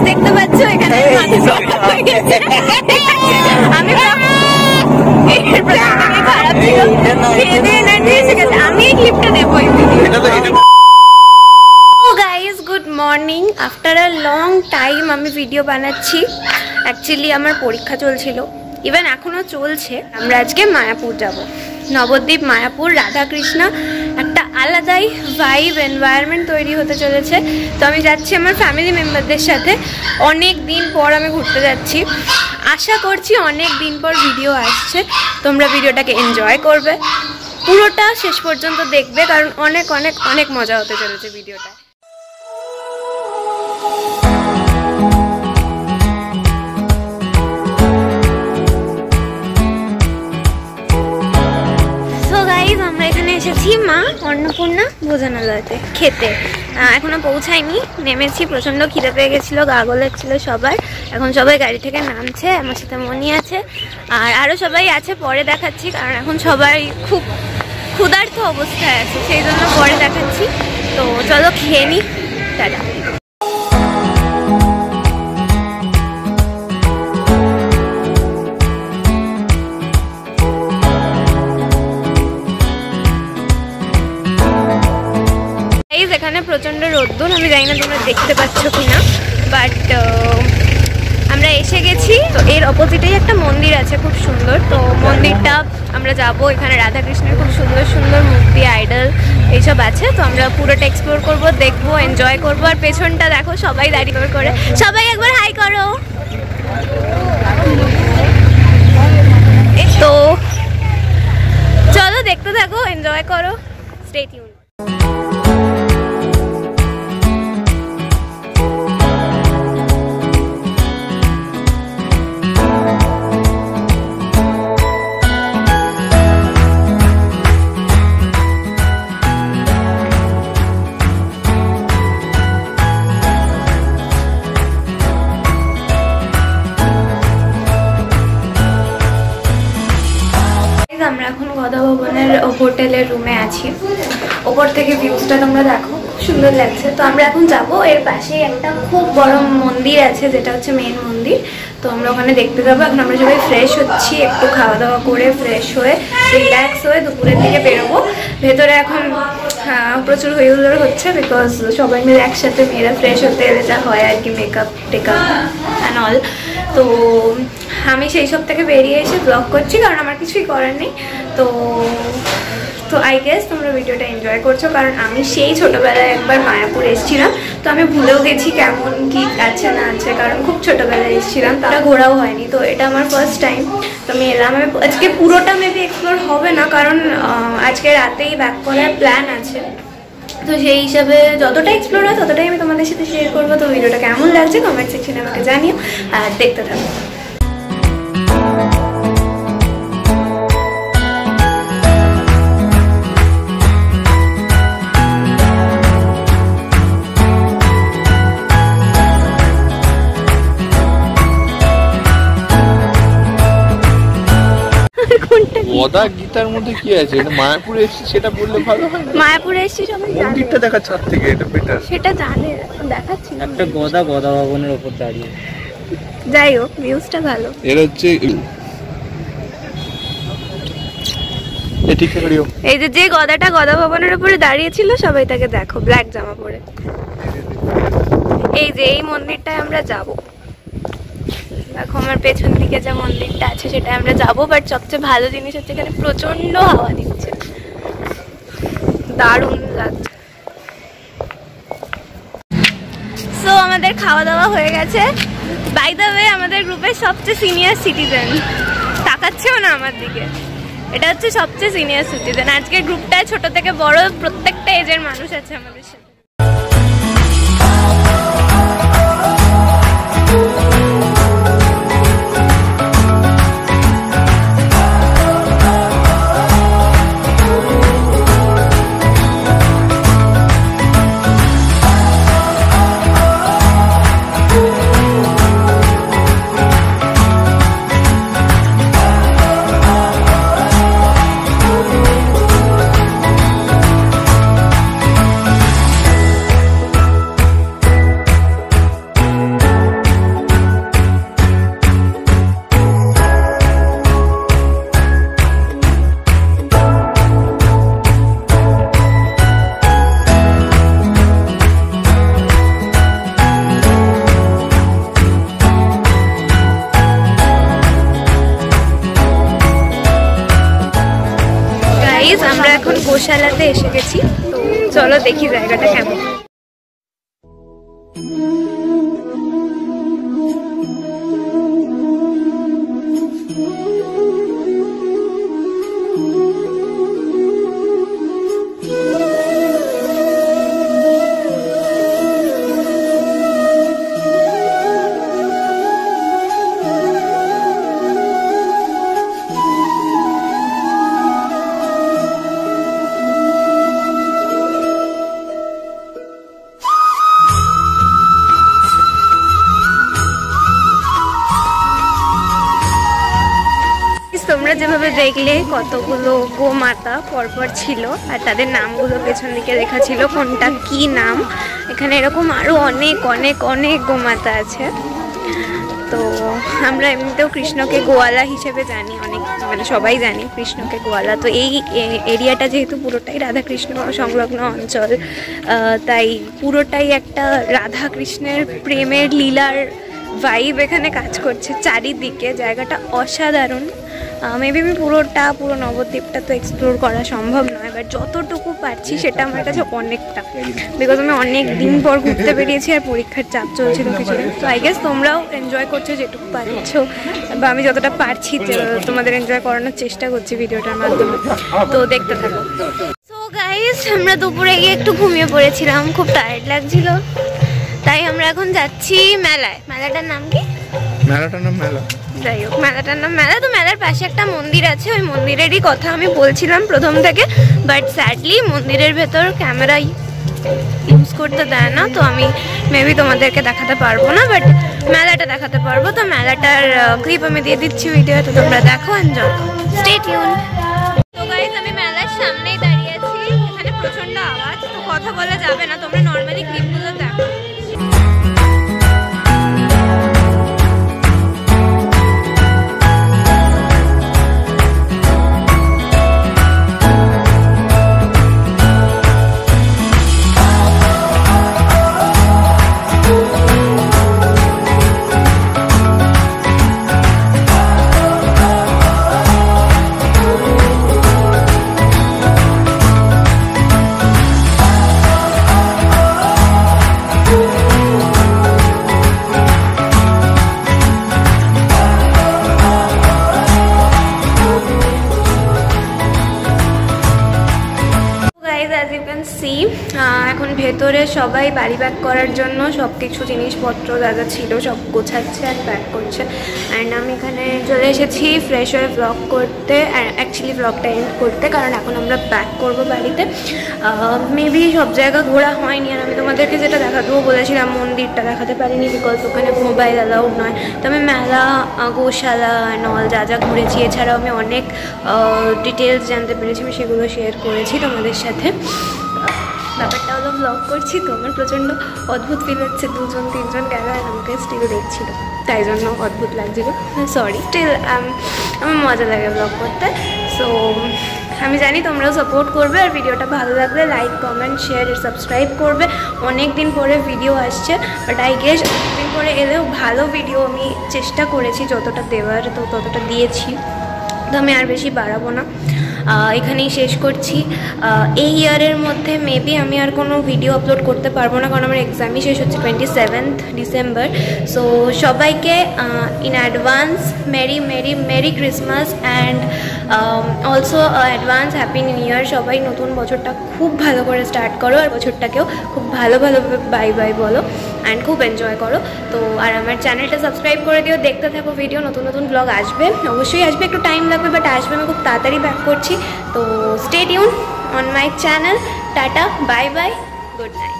Guys দেখতে পাচ্ছ? এখানে। আমি খারাপ ছিল ক্লিপটা guys good morning after a long time আমি ভিডিও বানাচ্ছি। অ্যাকচুয়ালি আমার পরীক্ষা চলছিল। ইভেন এখনও চলছে। আমরা আজকে মায়াপুর যাব। নবদ্বীপ মায়াপুর রাধাকৃষ্ণ আলাদাই ভাইব এনভায়রনমেন্ট তৈরি হতে চলেছে। তো আমি যাচ্ছি আমার ফ্যামিলি মেম্বারদের সাথে। অনেক দিন পর আমি ঘুরতে যাচ্ছি। আশা করছি অনেক দিন পর ভিডিও আসছে। তোমরা ভিডিওটাকে এনজয় করবে। পুরোটা শেষ পর্যন্ত দেখবে, কারণ অনেক অনেক অনেক মজা হতে চলেছে ভিডিওটা এসেছি, মা। অন্নপূর্ণা, ভোজনালয়তে, খেতে। এখনও এখনও পৌঁছায়নি। নেমেছি, প্রচণ্ড খিদে পেয়ে গেছিল, গা ছিল সবার। এখন সবাই গাড়ি থেকে নামছে, আমার সাথে মনি আছে। আর আরও সবাই আছে, পরে দেখাচ্ছি, কারণ এখন সবাই খুব ক্ষুধার্থ অবস্থায় আছে, সেই জন্য পরে দেখাচ্ছি। তো চলো খেয়ে নিই টাটা। জানি না তোমরা দেখতে পাচ্ছ কিনা বাট আমরা এসে গেছি। তো এর অপোজিটেই একটা মন্দির আছে খুব সুন্দর। তো মন্দিরটা আমরা যাব এখানে রাধাকৃষ্ণের খুব সুন্দর সুন্দর মূর্তি আইডল এইসব আছে। তো আমরা পুরোটা এক্সপ্লোর করব, দেখব এনজয় করব। আর পেছনটা দেখো, সবাই দাঁড়িয়ে করে সবাই একবার হাই করো। তো চলো দেখতে থাকো এনজয় করো। স্টে হোটেলের রুমে আছি। ওপর থেকে ভিউজটা তোমরা দেখো সুন্দর লাগছে। তো আমরা এখন যাব, এর পাশেই একটা খুব বড় মন্দির আছে, যেটা হচ্ছে মেন মন্দির। তো আমরা ওখানে দেখতে যাব। এখন আমরা সবাই ফ্রেশ হচ্ছি, একটু খাওয়া দাওয়া করে ফ্রেশ হয়ে রিল্যাক্স হয়ে দুপুরের দিকে বেরোবো। ভেতরে এখন প্রচুর হইহুল্লোড় হচ্ছে বিকজ সবাই মিলে একসাথে মেয়েরা ফ্রেশ হতে এলে যা হয় আর কি মেকআপ টেকআপ অ্যান্ড অল তো আমি সেই সব থেকে বেরিয়ে এসে ব্লগ করছি, কারণ আমার কিছুই করার নেই। তো তো আই গেস তোমরা ভিডিওটা এনজয় করছ, কারণ আমি সেই ছোটোবেলায় একবার মায়াপুর এসেছিলাম। তো আমি ভুলেও গেছি কেমন কি আছে না আছে, কারণ খুব ছোটোবেলায় এসেছিলাম তারা ঘোরাও হয়নি। তো এটা আমার ফার্স্ট টাইম তো আমি এলাম, আমি আজকে পুরোটা মেবি এক্সপ্লোর হবে না, কারণ আজকে রাতেই ব্যাক করার প্ল্যান আছে। তো সেই হিসাবে যতটা এক্সপ্লোর হয় ততটাই আমি তোমাদের সাথে শেয়ার করব। তো ভিডিওটা কেমন লাগছে কমেন্ট সেকশনে আমাকে জানিও, আর দেখতে থাকো। গদা গীতার মধ্যে কি আছে? এটা মায়াপুরে এসেছি সেটা বললে ভালো হয় না? মায়াপুরে এসেছি সবাই জানে। মন্দিরটা দেখা ছাদ থেকে এটা বেটার সেটা জানে দেখাচ্ছি। না। একটা গদা গদা ভবনের ওপর দাঁড়িয়ে। যাই হোক ভিউজটা ভালো। এর হচ্ছে এ ঠিক করিও এই যে যে গদাটা গদা ভবনের উপরে দাঁড়িয়ে ছিল সবাই তাকে দেখো ব্ল্যাক জামা পরে। এই যে এই মন্দিরটায় আমরা যাব। দেখো আমার পেছন দিকে যে মন্দিরটা আছে সেটা আমরা যাব বাট সবচেয়ে ভালো জিনিস হচ্ছে এখানে প্রচণ্ড হাওয়া দিচ্ছে। দারুণ লাগছে। সো আমাদের খাওয়া দাওয়া হয়ে গেছে। বাই দ্য ওয়ে আমাদের গ্রুপের সবচেয়ে সিনিয়র সিটিজেন তাকাচ্ছেও না আমার দিকে। এটা হচ্ছে সবচেয়ে সিনিয়র সিটিজেন আজকের গ্রুপটায় ছোট থেকে বড় প্রত্যেকটা এজের মানুষ আছে আমাদের সাথে। গোশালাতে এসে গেছি তো চলো দেখি জায়গাটা কেমন। দেখলে কতগুলো গোমাতা পরপর ছিল, আর তাদের নামগুলো পেছন দিকে লেখা ছিল, কোনটা কি নাম? এখানে এরকম আরও অনেক অনেক অনেক গোমাতা আছে। তো আমরা এমনিতেও কৃষ্ণকে গোয়ালা হিসেবে জানি, অনেক মানে সবাই জানি কৃষ্ণকে গোয়ালা। তো এই এরিয়াটা যেহেতু পুরোটাই রাধাকৃষ্ণ সংলগ্ন অঞ্চল তাই পুরোটাই একটা রাধা কৃষ্ণের প্রেমের লীলার ভাইব এখানে কাজ করছে চারিদিকে। জায়গাটা অসাধারণ। মেবি আমি পুরোটা পুরো নবদ্বীপটা তো এক্সপ্লোর করা সম্ভব নয় বাট যতটুকু পারছি সেটা আমার কাছে অনেকটা বিকজ আমি অনেক দিন পর ঘুরতে বেরিয়েছি আর পরীক্ষার চাপ চলছিল কিছু তো আই গেস তোমরাও এনজয় করছ যেটুকু পারছ বা আমি যতটা পারছি তোমাদের এনজয় করানোর চেষ্টা করছি ভিডিওটার মাধ্যমে। তো দেখতে থাকো। সো গাইস আমরা দুপুরে গিয়ে একটু ঘুমিয়ে পড়েছিলাম খুব টায়ার্ড লাগছিল। তাই আমরা এখন যাচ্ছি মেলায়। মেলাটার নাম কি? মেলাটার নাম মেলা? যাই হোক, মেলাটার নাম মেলা। তো মেলার পাশে একটা মন্দির আছে, ওই মন্দিরেরই কথা আমি বলছিলাম প্রথম থেকে। বাট স্যাডলি মন্দিরের ভেতর ক্যামেরা ইউজ করতে দেয় না, তো আমি মেবি তোমাদেরকে দেখাতে পারব না বাট মেলাটা দেখাতে পারব। তো মেলাটার ক্লিপ আমি দিয়ে দিচ্ছি ভিডিও তো তোমরা দেখো এনজয় স্টে টিউন তো গাইজ আমি মেলার সামনেই দাঁড়িয়ে আছি, এখানে প্রচণ্ড আওয়াজ, তো কথা বলা যাবে না। তোমরা নর্মালি ক্লিপগুলো same. ভেতরে সবাই বাড়ি ব্যাক করার জন্য সব কিছু জিনিসপত্র যা ছিল সব গোছাচ্ছে আর ব্যাক করছে। অ্যান্ড আমি এখানে চলে এসেছি ফ্রেশ হয়ে ব্লগ করতে অ্যাকচুয়ালি ব্লগটা এন্ড করতে, কারণ এখন আমরা ব্যাক করব বাড়িতে। মেবি সব জায়গা ঘোরা হয়নি, আর আমি তোমাদেরকে যেটা দেখাতেও বলেছিলাম, মন্দিরটা দেখাতে পারিনি বিকজ ওখানে মোবাইল অ্যালাউড নয়। তো আমি মেলা গোশালা নল যা যা ঘুরেছি, এছাড়াও আমি অনেক ডিটেলস জানতে পেরেছি, আমি সেগুলো শেয়ার করেছি তোমাদের সাথে। ব্যাপারটা হলো ব্লগ করছি, তো আমার প্রচণ্ড অদ্ভুত ফিল হচ্ছে। দুজন, তিনজন গেল আর আমাকে স্টিল দেখছিল। তাই জন্য অদ্ভুত লাগছিল। সরি স্টিল আমার মজা লাগে ব্লগ করতে। সো আমি জানি তোমরাও সাপোর্ট করবে আর ভিডিওটা ভালো লাগলে লাইক কমেন্ট শেয়ার আর সাবস্ক্রাইব করবে। অনেক দিন পরে ভিডিও আসছে বাট আই গেস দিন পরে এলেও ভালো ভিডিও আমি চেষ্টা করেছি যতটা দেওয়ার, তো ততটা দিয়েছি। তো আমি আর বেশি বাড়াবো না। এখানেই শেষ করছি। এই ইয়ারের মধ্যে মেবি আমি আর কোনো ভিডিও আপলোড করতে পারব না, কারণ আমার এক্সামই শেষ হচ্ছে টোয়েন্টি সেভেন্থ ডিসেম্বর সো সবাইকে in advance merry merry merry Christmas and also advance happy new year সবাই নতুন বছরটা খুব ভালো করে স্টার্ট করো, আর বছরটাকেও খুব ভালো ভালোভাবে বাই বাই বলো। অ্যান্ড খুব এনজয় করো। তো আর আমার চ্যানেলটা সাবস্ক্রাইব করে দিও, দেখতে থাকো ভিডিও নতুন নতুন ব্লগ আসবে। অবশ্যই আসবে, একটু টাইম লাগবে বাট আসবে, আমি খুব তাড়াতাড়ি ব্যাক করছি। তো stay tuned on my channel tata bye bye good night